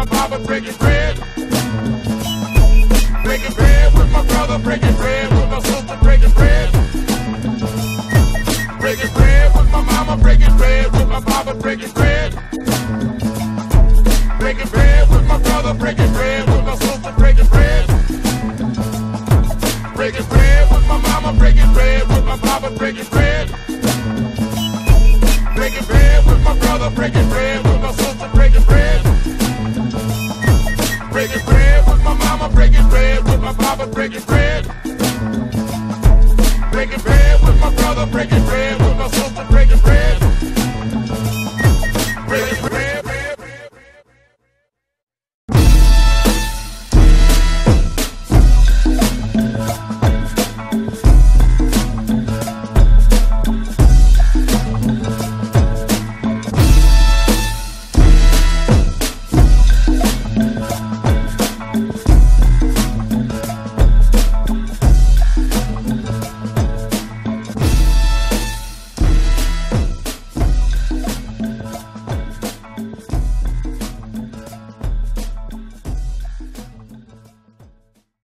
my papa breaking bread. Breaking bread with my brother, breaking bread with my sister, breaking bread. Breaking bread with my mama, breaking bread with my papa, breaking bread. Breaking bread with my brother, breaking bread with my sister, breaking bread. Breaking bread with my mama, breaking bread with my papa, breaking bread. Breaking bread with my brother, breaking bread breaking bread with my papa, breaking bread. Breaking bread with my brother, breaking